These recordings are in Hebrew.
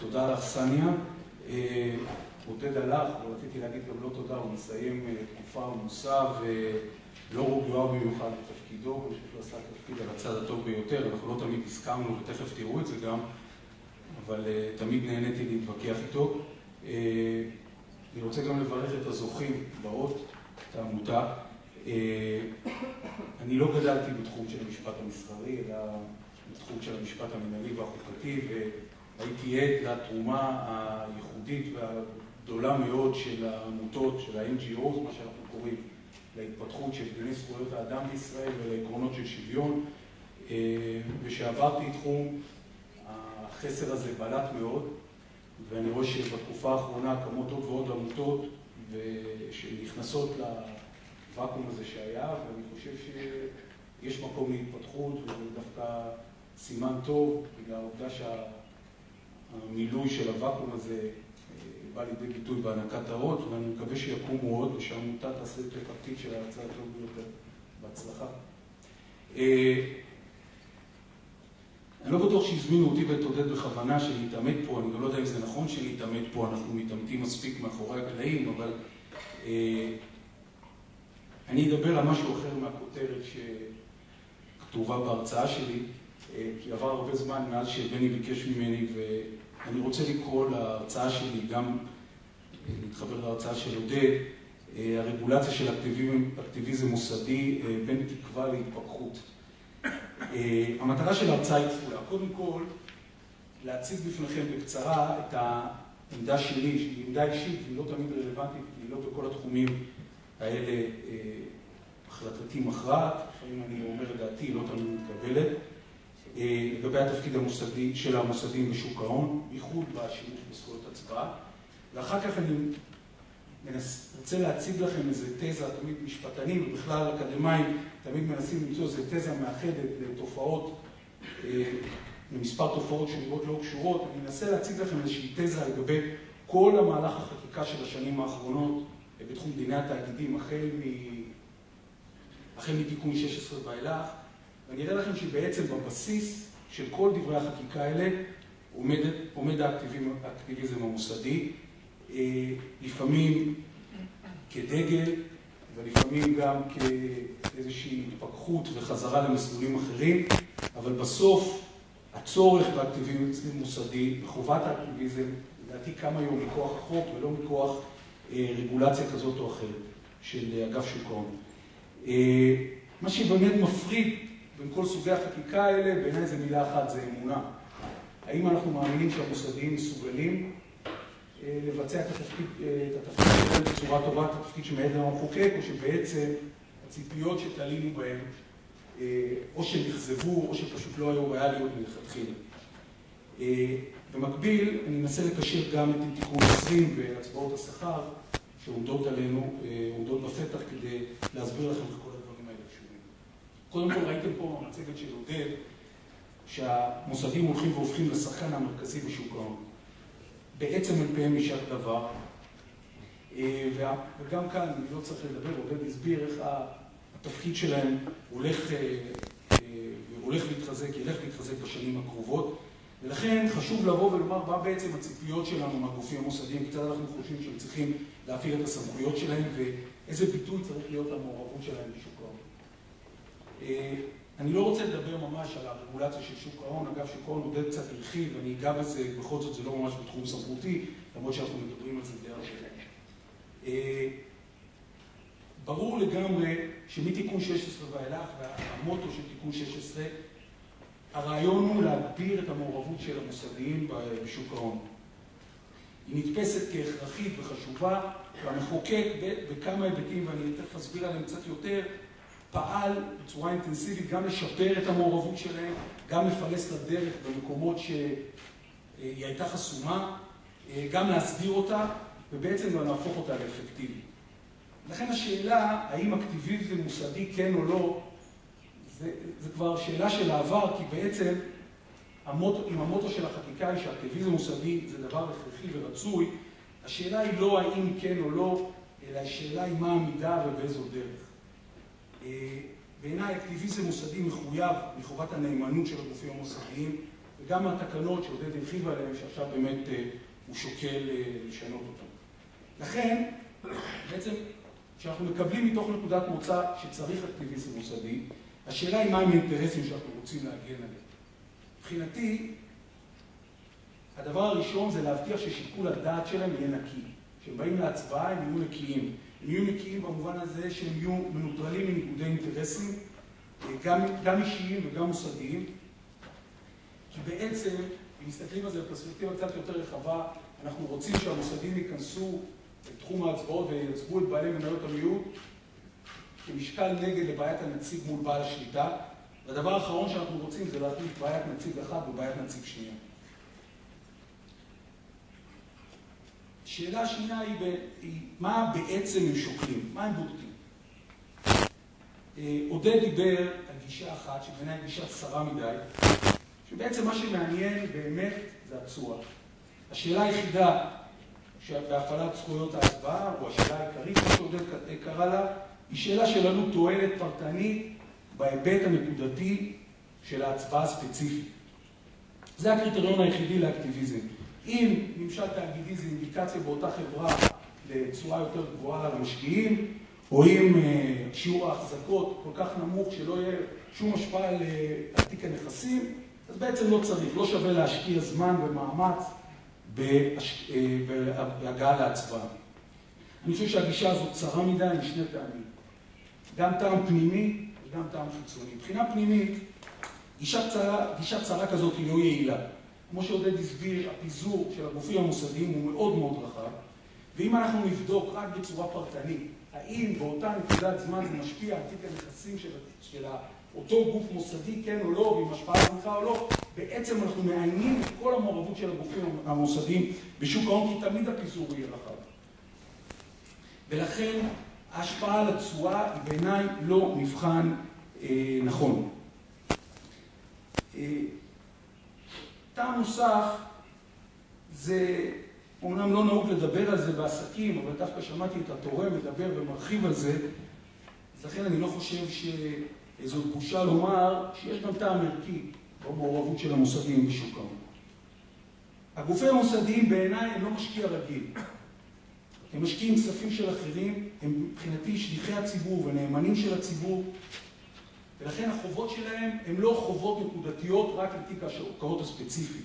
תודה לך, סניה. עודד הלך, ורציתי להגיד גם לא תודה, הוא מסיים תקופה עמוסה ולא רגועה במיוחד בתפקידו, אני חושב שהוא עשה תפקיד על הצד הטוב ביותר, אנחנו לא תמיד הסכמנו ותכף תראו את זה גם, אבל תמיד נהניתי להתווכח איתו. אני רוצה גם לברך את הזוכים באות, את העמותה. אני לא גדלתי בתחום של המשפט המסחרי, אלא בתחום של המשפט המנהלי והחוקתי, והייתי עד לתרומה הייחודית והגדולה מאוד של העמותות, של ה-NGO, מה שאנחנו קוראים, להתפתחות של ארגוני זכויות האדם בישראל ולעקרונות של שוויון, ושעברתי תחום, החסר הזה בלט מאוד, ואני רואה שבתקופה האחרונה קמות עוד ועוד עמותות שנכנסות לוואקום הזה שהיה, ואני חושב שיש מקום להתפתחות, וזה דווקא סימן טוב, בגלל העובדה שהמילוי של הוואקום הזה בא לידי ביטוי בהענקת האות, ואני מקווה שיקומו עוד, ושהעמותה תעשה את התפקיד של הצד הטוב ביותר. בהצלחה. אני לא בטוח שהזמינו אותי ואת עודד בכוונה שנתעמת פה, אני גם לא יודע אם זה נכון שנתעמת פה, אנחנו מתעמתים מספיק מאחורי הקלעים, אבל אני אדבר על משהו אחר מהכותרת שכתובה בהרצאה שלי, כי עבר הרבה זמן מאז שבני ביקש ממני, ואני רוצה לקרוא להרצאה שלי, גם להתחבר להרצאה של עודד, הרגולציה של אקטיביזם מוסדי בין תקווה להתפכחות. המטרה של ההרצאה היא כפולה. קודם כל, להציג בפניכם בקצרה את העמדה שלי, שהיא עמדה אישית, והיא לא תמיד רלוונטית, והיא לא בכל התחומים האלה החלטתי מכרעת, לפעמים אני אומר את דעתי, היא לא תמיד מתקבלת, לגבי התפקיד המוסדי של המוסדים בשוק ההון, בייחוד בשימוש בזכויות הצבעה, ואחר כך אני רוצה להציג לכם איזו תזה, תמיד משפטנים ובכלל אקדמאים תמיד מנסים למצוא איזו תזה מאחדת לתופעות, למספר תופעות שנראות לא קשורות, אני מנסה להציג לכם איזושהי תזה לגבי כל המהלך החקיקה של השנים האחרונות בתחום דיני התאגידים, החל מתיקון 16 ואילך, ואני אראה לכם שבעצם בבסיס של כל דברי החקיקה האלה עומד האקטיביזם המוסדי, לפעמים כדגל, ולפעמים גם כאיזושהי התפכחות וחזרה למסלולים אחרים, אבל בסוף הצורך באקטיביזם מוסדי, חובת האקטיביזם, לדעתי קם היום מכוח החוק ולא מכוח רגולציה כזאת או אחרת של אגף שוק ההון. מה שבאמת מפריד בין כל סוגי החקיקה האלה, בעיניי זה מילה אחת, זה אמונה. האם אנחנו מאמינים שהמוסדיים מסוגלים לבצע את התפקיד שלהם בצורה טובה, את התפקיד שמעיד עליהם המחוקק, או שבעצם הציפיות שתלינו בהן, או שהם נכזבו, או שפשוט לא היו ריאליות מלכתחילה. במקביל, אני אנסה לקשר גם את תיקון 20 והצבעות השכר שעומדות עלינו, עומדות בפתח כדי להסביר לכם איך כל הדברים האלה קשורים. קודם כל, ראיתם פה במצגת של עודד, שהמוסדים הולכים והופכים לשחקן המרכזי בשוק ההון. בעצם פיהם יישק דבר, וגם כאן, אני לא צריך לדבר, עודד הסביר איך התפקיד שלהם הולך להתחזק, ילך להתחזק בשנים הקרובות, ולכן חשוב לבוא ולומר מה בעצם הציפיות שלנו מהגופים המוסדיים, כיצד אנחנו חושבים שהם צריכים להפעיל את הסמכויות שלהם, ואיזה ביטוי צריך להיות המעורבות שלהם בשוק ההון. אני לא רוצה לדבר ממש על הרגולציה של שוק ההון, אגב שוק ההון עודד קצת הרחיב, ואני אגע בזה, בכל זאת זה לא ממש בתחום סמכותי, למרות שאנחנו מדברים על זה די הרבה. ברור לגמרי שמתיקון 16 ואילך, והמוטו של תיקון 16, הרעיון הוא להגביר את המעורבות של המוסדיים בשוק ההון. היא נתפסת כהכרחית וחשובה, והמחוקק בכמה היבטים, ואני תכף אסביר עליהם קצת יותר, פעל בצורה אינטנסיבית גם לשפר את המעורבות שלהם, גם לפלס את הדרך במקומות שהיא הייתה חסומה, גם להסדיר אותה, ובעצם גם להפוך אותה לאפקטיבית. לכן השאלה, האם אקטיביזם מוסדי כן או לא, זה כבר שאלה של העבר, כי בעצם אם המוטו של החקיקה היא שאקטיביזם מוסדי זה דבר הכרחי ורצוי, השאלה היא לא האם כן או לא, אלא השאלה היא מה המידה ובאיזו דרך. בעיניי אקטיביזם מוסדי מחויב מחובת הנאמנות של הגופים המוסדיים וגם התקנות שעודד הרחיב עליהן, שעכשיו באמת הוא שוקל לשנות אותן. לכן, בעצם, כשאנחנו מקבלים מתוך נקודת מוצא שצריך אקטיביזם מוסדי, השאלה היא מהם האינטרסים שאנחנו רוצים להגן עליהם. מבחינתי, הדבר הראשון זה להבטיח ששיקול הדעת שלהם יהיה נקי. כשהם באים להצבעה הם יהיו נקיים. יהיו נקיים במובן הזה שהם יהיו מנוטרלים מניגודי אינטרסים, גם, גם אישיים וגם מוסדיים. כי בעצם, אם מסתכלים על זה בפרספקטיבה קצת יותר רחבה, אנחנו רוצים שהמוסדים ייכנסו לתחום ההצבעות וייצגו את בעלי מניות המיעוט כמשקל נגד לבעיית הנציג מול בעל השליטה. והדבר האחרון שאנחנו רוצים זה להחליף בעיית נציג אחד ובעיית נציג שנייה. שאלה שנייה היא, היא מה בעצם הם שוקלים, מה הם בודקים. אה, עודד דיבר על גישה אחת, שבעיניי גישה צרה מדי, שבעצם מה שמעניין באמת זה התשואה. השאלה היחידה בהפעלת זכויות ההצבעה, או השאלה העיקרית, כמו שעודד קרא לה, היא שאלה של עלות תועלת פרטנית בהיבט הנקודתי של ההצבעה הספציפית. זה הקריטריון היחידי לאקטיביזם. אם ממשל תאגידי זה אינדיקציה באותה חברה לתשואה יותר גבוהה למשקיעים, או אם אה, שיעור ההחזקות כל כך נמוך שלא יהיה שום השפעה על תיק הנכסים, אז בעצם לא צריך, לא שווה להשקיע זמן ומאמץ אה, בהגעה להצבעה. אני חושב שהגישה הזאת צרה מדי משני טעמים. גם טעם פנימי וגם טעם חיצוני. מבחינה פנימית, גישה צרה, גישה צרה כזאת היא לא יעילה. כמו שעודד הסביר, הפיזור של הגופים המוסדיים הוא מאוד מאוד רחב, ואם אנחנו נבדוק רק בצורה פרטנית, האם באותה נקודת זמן זה משפיע על תיק הנכסים של, של אותו גוף מוסדי, כן או לא, ועם השפעה זניחה או לא, בעצם אנחנו מעיינים את כל המעורבות של הגופים המוסדיים בשוק ההון, כי תמיד הפיזור יהיה רחב. ולכן ההשפעה על התשואה היא בעיניי לא מבחן אה, נכון. אה, טעם נוסף זה, אומנם לא נהוג לדבר על זה בעסקים, אבל דווקא שמעתי את התורם מדבר ומרחיב על זה, אז לכן אני לא חושב שזו בושה לומר שיש גם טעם ערכי במעורבות של המוסדים בשוק ההון. הגופים המוסדיים בעיניי הם לא משקיע רגיל. הם משקיעים כספים של אחרים, הם מבחינתי שליחי הציבור ונאמנים של הציבור, ולכן החובות שלהם הן לא חובות נקודתיות רק לתיק ההשקעות הספציפי.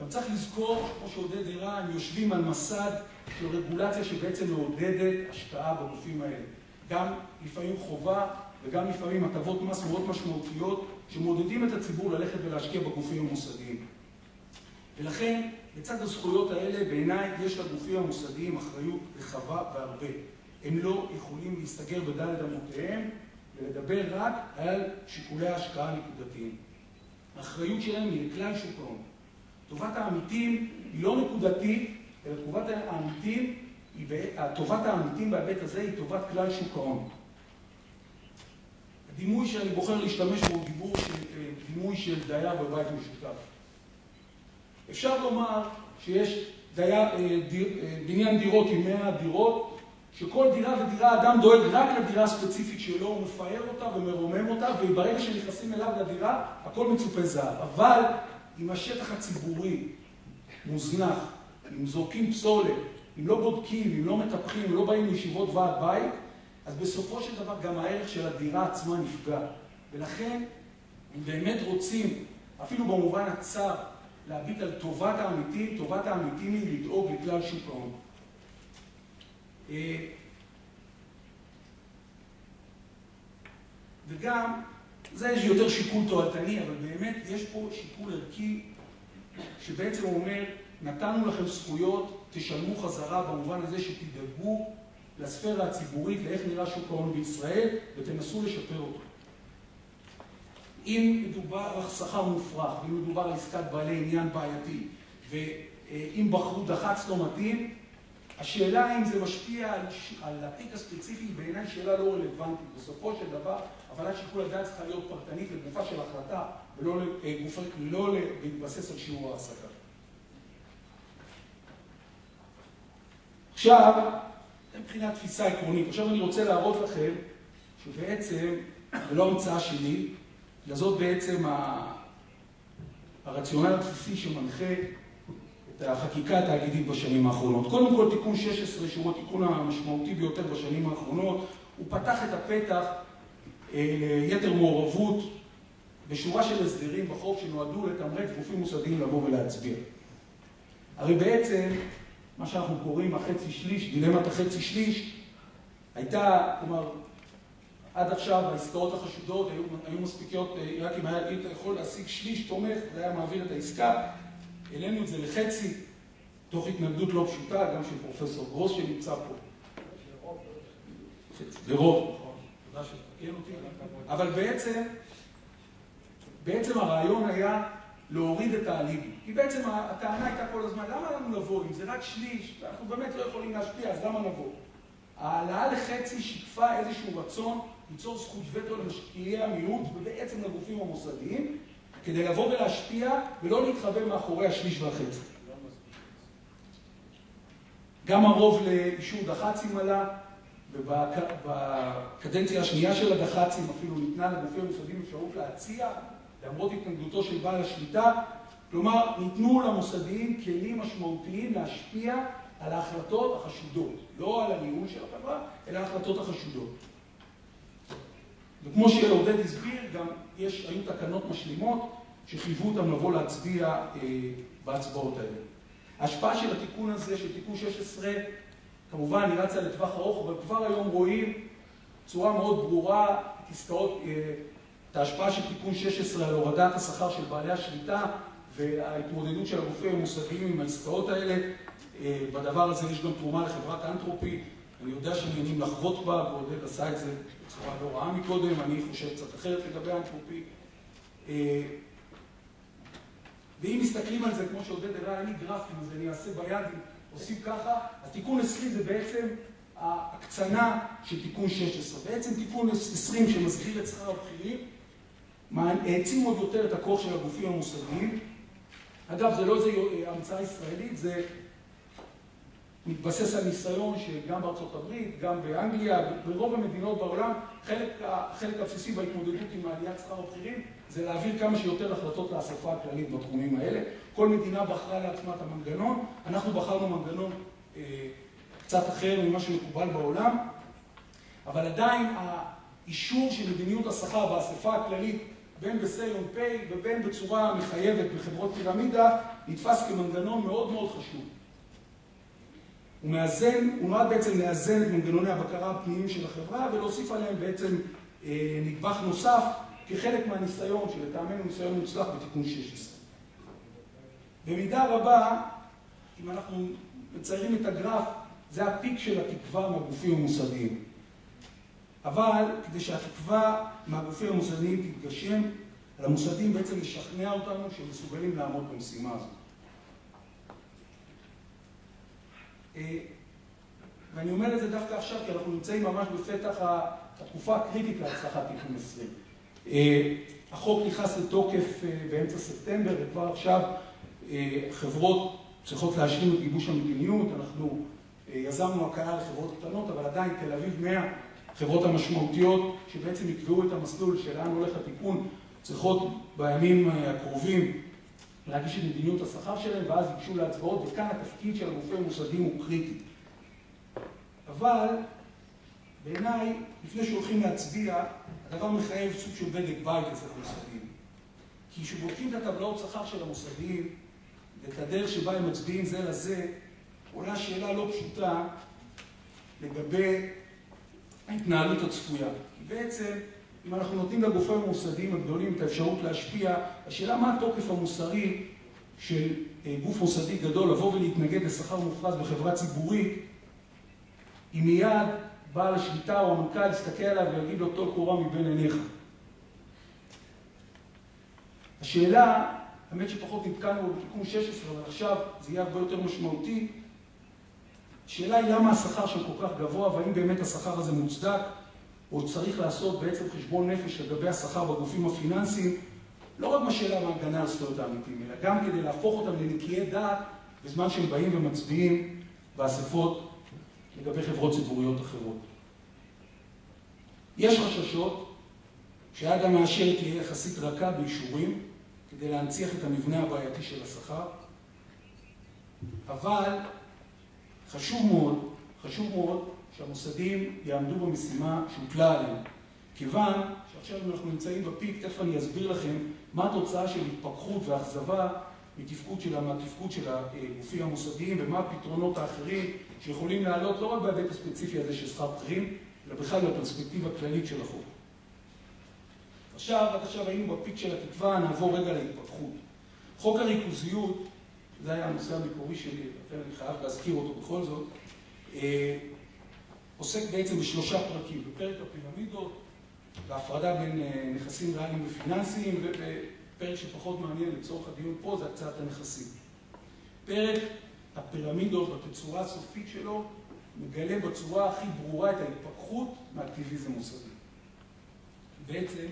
גם צריך לזכור, כמו שעודד הראה, הם יושבים על מסד של רגולציה שבעצם מעודדת השקעה בגופים האלה. גם לפעמים חובה וגם לפעמים הטבות מס מאוד משמעותיות שמעודדים את הציבור ללכת ולהשקיע בגופים המוסדיים. ולכן, לצד הזכויות האלה, בעיניי יש לגופים המוסדיים אחריות רחבה והרבה. הם לא יכולים להסתגר בדלת אמותיהם ולדבר רק על שיקולי ההשקעה הנקודתיים. האחריות שלהם היא לכלל שוק ההון. טובת העמיתים היא לא נקודתית, אלא טובת העמיתים, טובת העמיתים בהיבט הזה היא טובת כלל שוק ההון. הדימוי שאני בוחר להשתמש בו הוא של, דימוי של דייר בבית משותף. אפשר לומר שיש דייר, אה, אה, בניין דירות עם 100 דירות, שכל דירה ודירה אדם דואג רק לדירה הספציפית שלו, הוא מפאר אותה ומרומם אותה, וברגע שנכנסים אליו לדירה, הכל מצופה זהב. אבל אם השטח הציבורי מוזנח, אם זורקים פסולת, אם לא בודקים, אם לא מטפחים, אם לא באים לישיבות ועד בית, אז בסופו של דבר גם הערך של הדירה עצמה נפגע. ולכן, אם באמת רוצים, אפילו במובן הצר, להביט על טובת העמיתים, טובת העמיתים היא לדאוג לכלל שוק ההון. אה, וגם, זה יש יותר שיקול תועלתני, אבל באמת יש פה שיקול ערכי שבעצם אומר, נתנו לכם זכויות, תשלמו חזרה במובן הזה שתדאגו לספירה הציבורית, לאיך נראה שוק ההון בישראל, ותנסו לשפר אותו. אם מדובר על שכר מופרך, אם מדובר על עסקת בעלי עניין בעייתי, ואם בחרו דח"צ לא מתאים, השאלה אם זה משפיע על, על התיק הספציפי היא בעיניי שאלה לא רלוונטית. בסופו של דבר, הפעלת שיקול הדעת צריכה להיות פרטנית לגופה של החלטה, ולא לגופה, לא להתבסס על שיעור ההעסקה. עכשיו, זה מבחינת תפיסה עקרונית. עכשיו אני רוצה להראות לכם שבעצם, זו לא המצאה שלי, אלא זאת בעצם הרציונל הבסיסי שמנחה את החקיקה התאגידית בשנים האחרונות. קודם כל תיקון 16 שהוא התיקון המשמעותי ביותר בשנים האחרונות, הוא פתח את הפתח ליתר מעורבות בשורה של הסדרים בחוק שנועדו לתמרץ גופים מוסדיים לבוא ולהצביע. הרי בעצם מה שאנחנו קוראים החצי שליש, דילמת החצי שליש, הייתה, כלומר, עד עכשיו העסקאות החשודות היו, היו מספיקיות, רק אם היית יכול להשיג שליש תומך, זה היה מעביר את העסקה, העלינו את זה לחצי, תוך התנגדות לא פשוטה, גם של פרופסור גרוס שנמצא פה. אותי, אבל בעצם, בעצם הרעיון היה להוריד את האליבי. כי בעצם הטענה הייתה כל הזמן, למה לנו לבוא? אם זה רק שליש, ואנחנו באמת לא יכולים להשפיע, אז למה לבוא? העלאה לחצי שיקפה איזשהו רצון ליצור זכות וטו למשקיעי המיעוט ובעצם לגופים המוסדיים, כדי לבוא ולהשפיע ולא להתחבא מאחורי השליש והחצי. גם הרוב לאישור דח"צים עלה, ובקדנציה השנייה של הדח"צים אפילו ניתנה לגופים המוסדיים אפשרות להציע, למרות התנגדותו של בעל השליטה, כלומר ניתנו למוסדיים כלים משמעותיים להשפיע על ההחלטות החשודות, לא על הניהול של החברה, אלא ההחלטות החשודות. וכמו שעודד הסביר, גם יש, היו תקנות משלימות שחייבו אותם לבוא להצביע אה, בהצבעות האלה. ההשפעה של התיקון הזה, של תיקון 16, כמובן היא רצה לטווח ארוך, אבל כבר היום רואים בצורה מאוד ברורה את עסקאות, אה, את ההשפעה של תיקון 16 על הורדת השכר של בעלי השליטה וההתמודדות של הגופים המוסדיים עם העסקאות האלה. אה, בדבר הזה יש גם תרומה לחברת אנטרופי. אני יודע שנהנים לחוות בה, ועודד עשה את זה בצורה לא רעה מקודם, אני חושב קצת אחרת לגבי אנטרופי. אה, ואם מסתכלים על זה, כמו שעודד הראה, אין לי גרפים, אז אני אעשה ביד, עושים ככה, אז תיקון 20 זה בעצם ההקצנה של תיקון 16. בעצם תיקון 20 שמסגיר את שכר הבכירים, העצים עוד יותר את הכוח של הגופים המוסדיים. אגב, זה לא איזה המצאה ישראלית, זה מתבסס על ניסיון שגם בארצות הברית, גם באנגליה, ברוב המדינות בעולם, חלק, החלק הבסיסי בהתמודדות עם העליית שכר הבכירים זה להעביר כמה שיותר החלטות לאספה הכללית בתחומים האלה. כל מדינה בחרה לעצמה את המנגנון, אנחנו בחרנו מנגנון אה, קצת אחר ממה שמקובל בעולם, אבל עדיין האישור של מדיניות השכר באספה הכללית בין on pay ובין בצורה מחייבת בחברות פירמידה, נתפס כמנגנון מאוד מאוד חשוב. הוא מאזן, הוא נועד בעצם לאזן את מנגנוני הבקרה הפנימיים של החברה ולהוסיף עליהם בעצם אה, נדבך נוסף כחלק מהניסיון, שלטעמנו ניסיון מוצלח בתיקון 16. במידה רבה, אם אנחנו מציירים את הגרף, זה הפיק של התקווה מהגופים המוסדיים. אבל כדי שהתקווה מהגופים המוסדיים תתגשם, על המוסדיים בעצם לשכנע אותנו שהם מסוגלים לעמוד במשימה הזאת. אה, ואני אומר את זה דווקא עכשיו, כי אנחנו נמצאים ממש בפתח התקופה הקריטית להצלחת תיקון 20. אה, החוק נכנס לתוקף אה, באמצע ספטמבר, וכבר עכשיו חברות צריכות להשלים את גיבוש המדיניות. אנחנו יזמנו הקלה לחברות קטנות, אבל עדיין תל אביב 100, חברות המשמעותיות, שבעצם יקבעו את המסלול של לאן הולך התיקון, צריכות בימים הקרובים להגיש את מדיניות השכר שלהם, ואז ייגשו להצבעות, וכאן התפקיד של הגופים המוסדיים הוא קריטי. אבל בעיניי, לפני שהולכים להצביע, הדבר מחייב סוג של בדק בית אצל המוסדיים. כי כשבודקים את הטבלאות שכר של המוסדיים, ואת הדרך שבה הם מצביעים זה לזה, עולה שאלה לא פשוטה לגבי ההתנהלות הצפויה. כי בעצם אם אנחנו נותנים לגופים המוסדיים הגדולים את האפשרות להשפיע, השאלה מה התוקף המוסרי של אה, גוף מוסדי גדול לבוא ולהתנגד לשכר מופרז בחברה ציבורית, אם מיד בעל השליטה או המנכ"ל יסתכל עליו ויגיד לו טול קורה מבין עיניך. השאלה, האמת שפחות נתקענו בתיקון 16, אבל עכשיו זה יהיה הרבה יותר משמעותי, השאלה היא למה השכר שם כל כך גבוה, והאם באמת השכר הזה מוצדק. או צריך לעשות בעצם חשבון נפש לגבי השכר בגופים הפיננסיים, לא רק בשאלה מהגנה על זכויות האמיתיים, אלא גם כדי להפוך אותם לנקיי דעת בזמן שהם באים ומצביעים באספות לגבי חברות ציבוריות אחרות. יש חששות שהיד המאשרת תהיה יחסית רכה באישורים, כדי להנציח את המבנה הבעייתי של השכר, אבל חשוב מאוד, חשוב מאוד שהמוסדים יעמדו במשימה שהוטלה עליהם. כיוון שעכשיו אנחנו נמצאים בפיק, תכף אני אסביר לכם מה התוצאה של התפכחות ואכזבה מתפקוד של, הגופים המוסדיים ומה הפתרונות האחרים שיכולים לעלות לא רק בהיבט הספציפי הזה של שכר בכירים, אלא בכלל בפרספקטיבה כללית של החוק. עכשיו, עד עכשיו היינו בפיק של התקווה, נעבור רגע להתפתחות. חוק הריכוזיות, זה היה הנושא המקורי שלי, לכן אני חייב להזכיר אותו בכל זאת, אה, עוסק בעצם בשלושה פרקים, בפרק הפירמידות, בהפרדה בין אה, נכסים ריאליים ופיננסיים, ופרק שפחות מעניין לצורך הדיון פה זה הקצאת הנכסים. פרק הפירמידות בתצורה הסופית שלו מגלה בצורה הכי ברורה את ההתפכחות מאקטיביזם מוסדי. בעצם,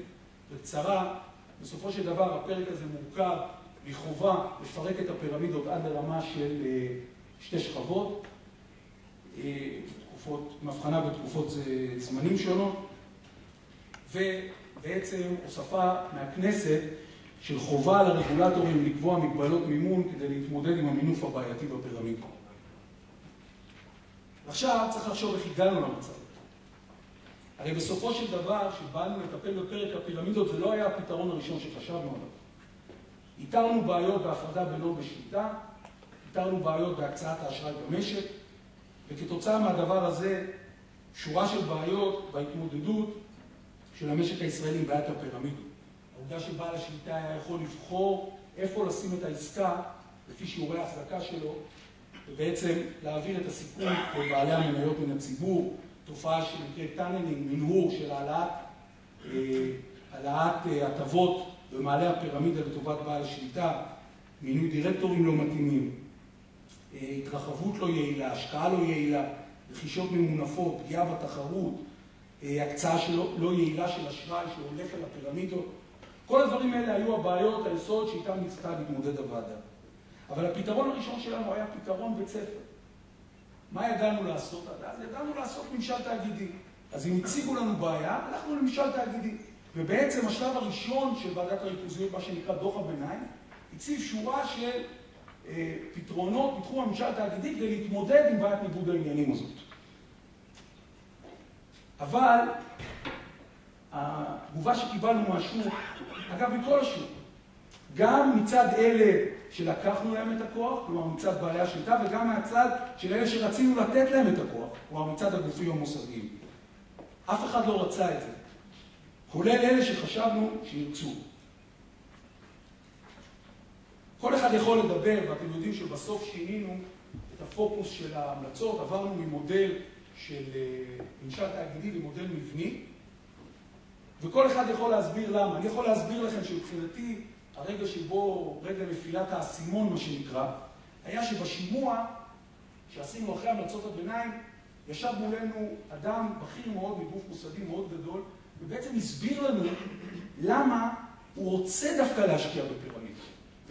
בקצרה, בסופו של דבר הפרק הזה מורכב מחובה לפרק את הפירמידות עד לרמה של אה, שתי שכבות, אה, תקופות, עם הבחנה בתקופות זמנים שונות, ובעצם הוספה מהכנסת של חובה על הרגולטורים לקבוע מגבלות מימון כדי להתמודד עם המינוף הבעייתי בפירמידות. עכשיו צריך לחשוב איך הגענו למצב. הרי בסופו של דבר, כשבאנו לטפל בפרק הפירמידות, זה לא היה הפתרון הראשון שחשבנו עליו. איתרנו בעיות בהפרדה בינו בשליטה, איתרנו בעיות בהקצאת האשראי במשק, וכתוצאה מהדבר הזה, שורה של בעיות בהתמודדות של המשק הישראלי עם בעיית הפירמידות. העובדה שבעל השליטה היה יכול לבחור איפה לשים את העסקה לפי שיעורי ההחזקה שלו, ובעצם להעביר את הסיכון לבעלי המניות מן הציבור, תופעה שנקראת tunneling, מנהור של העלאת, אה, אה, הטבות במעלה הפירמידה לטובת בעל השליטה, מינוי דירקטורים לא מתאימים, התרחבות לא יעילה, השקעה לא יעילה, רכישות ממונפות, פגיעה בתחרות, הקצאה שלא, לא יעילה של אשראי שהולך אל הפירמידות. כל הדברים האלה היו הבעיות, היסוד שאיתן ניסתה להתמודד הוועדה. אבל הפתרון הראשון שלנו היה פתרון בית ספר. מה ידענו לעשות עד אז? ידענו לעשות ממשל תאגידי. אז אם הציגו לנו בעיה, הלכנו לממשל תאגידי. ובעצם השלב הראשון של ועדת הריכוזיות, מה שנקרא דוח הביניים, הציב שורה של אה, פתרונות בתחום הממשל התאגידי כדי להתמודד עם בעיית ניגוד העניינים הזאת. אבל התגובה שקיבלנו מהשוק, אגב, מכל השוק, גם מצד אלה שלקחנו להם את הכוח, כלומר מצד בעלי השליטה, וגם מהצד של אלה שרצינו לתת להם את הכוח, כלומר מצד הגופים המוסדיים. אף אחד לא רצה את זה, כולל אלה שחשבנו שירצו. כל אחד יכול לדבר, ואתם יודעים שבסוף שינינו את הפוקוס של ההמלצות, עברנו ממודל של אה, ממשל תאגידי למודל מבני, וכל אחד יכול להסביר למה. אני יכול להסביר לכם שמבחינתי הרגע שבו, רגע נפילת האסימון, מה שנקרא, היה שבשימוע שעשינו אחרי המלצות הביניים, ישב מולנו אדם בכיר מאוד מגוף מוסדי מאוד גדול, ובעצם הסביר לנו למה הוא רוצה דווקא להשקיע בפירמידה.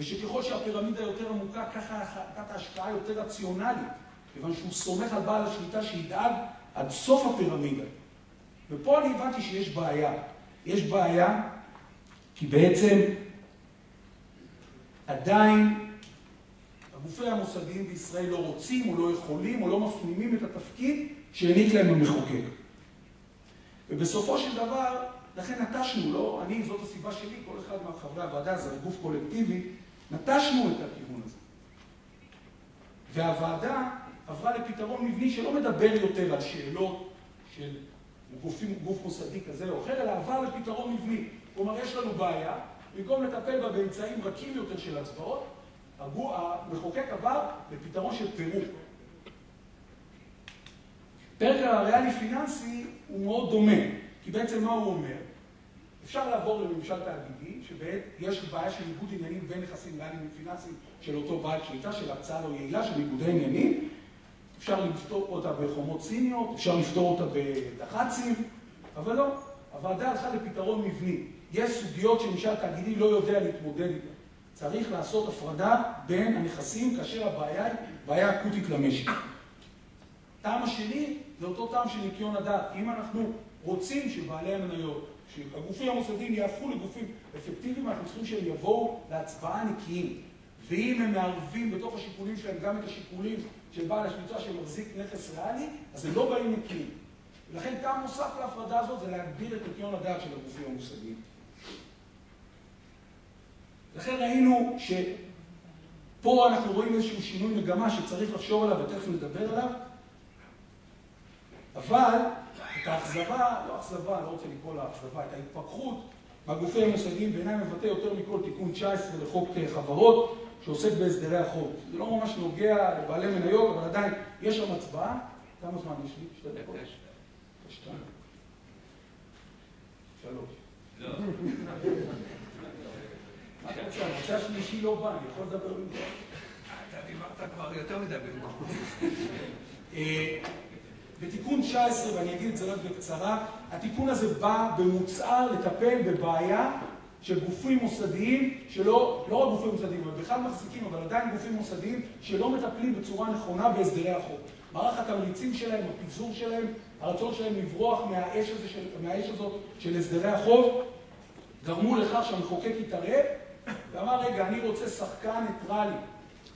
ושככל שהפירמידה יותר עמוקה, ככה החלטת ההשקעה יותר רציונלית, כיוון שהוא סומך על בעל השליטה שידאג עד סוף הפירמידה. ופה אני הבנתי שיש בעיה. יש בעיה כי בעצם עדיין הגופי המוסדיים בישראל לא רוצים או לא יכולים או לא מפנימים את התפקיד שהעניק להם המחוקק. ובסופו של דבר, לכן נטשנו, לא, אני, זאת הסיבה שלי, כל אחד מחברי הוועדה, זה גוף קולקטיבי, נטשנו את הכיוון הזה. והוועדה עברה לפתרון מבני שלא מדבר יותר על שאלות של גופים, גוף מוסדי כזה או אחר, אלא עבר לפתרון מבני. כלומר, יש לנו בעיה, במקום לטפל בה באמצעים רכים יותר של הצבעות, המחוקק עבר לפתרון של פירוק. פרק הריאלי-פיננסי הוא מאוד דומה, כי בעצם מה הוא אומר? אפשר לעבור לממשל תאגידי, שיש בעיה של ניגוד עניינים בין נכסים ריאליים ופיננסיים של אותו בעל שליטה, של הקצאה לא יעילה, של ניגודי עניינים. אפשר לפתור אותה בחומות ציניות, אפשר לפתור אותה בדח"צים, אבל לא, הוועדה הלכה לפתרון מבני. יש סוגיות שממשל תאגידי לא יודע להתמודד איתן. צריך לעשות הפרדה בין הנכסים כאשר הבעיה היא בעיה אקוטית למשק. טעם השני זה אותו טעם של ניקיון הדעת. אם אנחנו רוצים שבעלי המניות שהגופים המוסדיים יהפכו לגופים אפקטיביים, אנחנו צריכים שהם יבואו להצבעה נקיים. ואם הם מערבים בתוך השיקולים שלהם גם את השיקולים של בעל השליטה שמחזיק נכס ריאלי, אז הם לא באים נקיים. ולכן טעם נוסף להפרדה הזאת זה להגביר את ניקיון הדעת של הגופים המוסדיים. לכן ראינו שפה אנחנו רואים איזשהו שינוי מגמה שצריך לחשוב עליו ותכף נדבר עליו, אבל את האכזבה, לא אכזבה, לא רוצה לקרוא לה אכזבה, את ההתפכחות מהגופים המוסדיים בעיניי מבטא יותר מכל תיקון 19 לחוק חברות שעוסק בהסדרי החוב. זה לא ממש נוגע לבעלי מניות, אבל עדיין יש שם הצבעה. כמה זמן יש לי? שתי דקות? שתיים. שלוש. לא. מה אתה רוצה? הנושא השלישי לא בא, אני יכול לדבר במקום. אתה דיברת כבר יותר מדי במקום. בתיקון 19, ואני אגיד את זה רק בקצרה, התיקון הזה בא במוצהר לטפל בבעיה של גופים מוסדיים שלא, לא רק גופים מוסדיים, אבל בכלל מחזיקים, אבל עדיין גופים מוסדיים שלא מטפלים בצורה נכונה בהסדרי החוק. מערך התמריצים שלהם, הפיזור שלהם, הרצון שלהם לברוח מהאש, הזה של, מהאש הזאת של הסדרי החוב, גרמו לכך שהמחוקק יתערב ואמר, רגע, אני רוצה שחקן ניטרלי,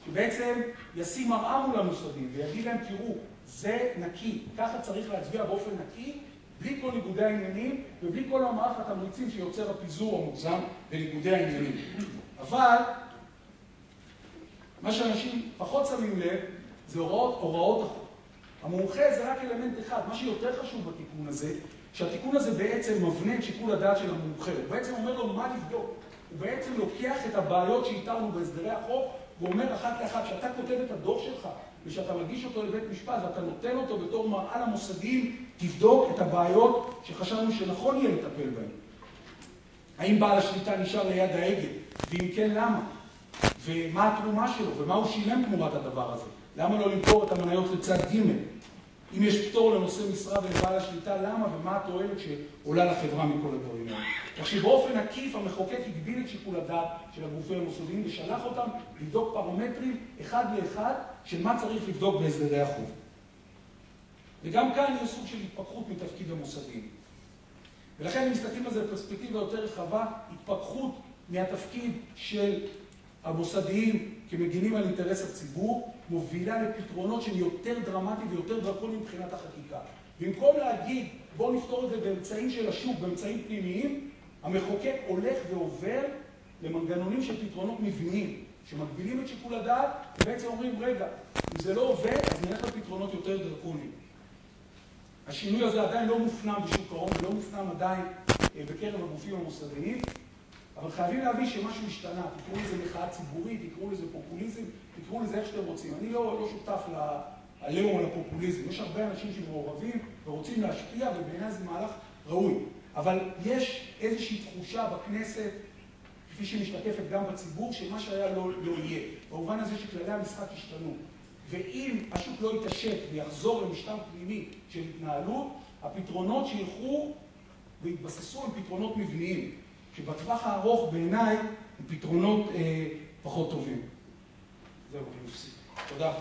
שבעצם ישים מראה מול המוסדים ויגיד להם, תראו, זה נקי, ככה צריך להצביע באופן נקי, בלי כל ניגודי העניינים ובלי כל המערך התמריצים שיוצר הפיזור המוגזם בניגודי העניינים. אבל מה שאנשים פחות שמים לב זה הוראות, הוראות החוק. המומחה זה רק אלמנט אחד, מה שיותר חשוב בתיקון הזה, שהתיקון הזה בעצם מבנה את שיקול הדעת של המומחה, הוא בעצם אומר לו מה לבדוק, הוא בעצם לוקח את הבעיות שאיתרנו בהסדרי החוק ואומר אחת לאחת, כשאתה כותב את הדוח שלך ושאתה מגיש אותו לבית משפט ואתה נותן אותו בתור מראה למוסדיים, תבדוק את הבעיות שחשבנו שנכון יהיה לטפל בהן. האם בעל השליטה נשאר ליד ההגה, ואם כן למה? ומה התרומה שלו, ומה הוא שילם תמורת הדבר הזה? למה לא למכור את המניות לצד ג'? אם יש פטור לנושא משרה ולבעל השליטה, למה ומה התועלת שעולה לחברה מכל הדברים האלה. כך שבאופן עקיף המחוקק הגביל את שיקול הדעת של הגופים המוסדיים ושלח אותם לבדוק פרמטרים אחד לאחד של מה צריך לבדוק בהסדרי החוב. וגם כאן יש סוג של התפכחות מתפקיד המוסדיים. ולכן אם מסתכלים על זה בפרספקטיבה יותר רחבה, התפכחות מהתפקיד של המוסדיים כמגינים על אינטרס הציבור, מובילה לפתרונות שהם יותר דרמטיים ויותר דרקוניים מבחינת החקיקה. במקום להגיד בואו נפתור את זה באמצעים של השוק, באמצעים פנימיים, המחוקק הולך ועובר למנגנונים של פתרונות מבניים, שמגבילים את שיקול הדעת, ובעצם אומרים, רגע, אם זה לא עובד, אז נלך לפתרונות יותר דרקוניים. השינוי הזה עדיין לא מופנם בשוק ההון ולא מופנם עדיין אה, בקרב הגופים המוסדיים, אבל חייבים להבין שמשהו השתנה, תקראו לזה מחאה ציבורית, תקראו לזה פופוליזם, תקראו לזה איך שאתם רוצים. אני לא, לא שותף לעליהום על הפופוליזם, יש הרבה אנשים שמעורבים ורוצים להשפיע ובעיניי זה מהלך ראוי. אבל יש איזושהי תחושה בכנסת, כפי שמשתקפת גם בציבור, שמה שהיה לא, לא יהיה. במובן הזה שכללי המשחק השתנו. ואם השוק לא יתעשת ויחזור למשטר פנימי של התנהלות, הפתרונות שילכו ויתבססו הם פתרונות מבניים, שבטווח הארוך בעיניי הם פתרונות אה, פחות טובים. זהו, אני מפסיק. תודה.